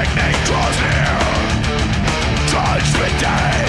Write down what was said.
lightning draws near. Times within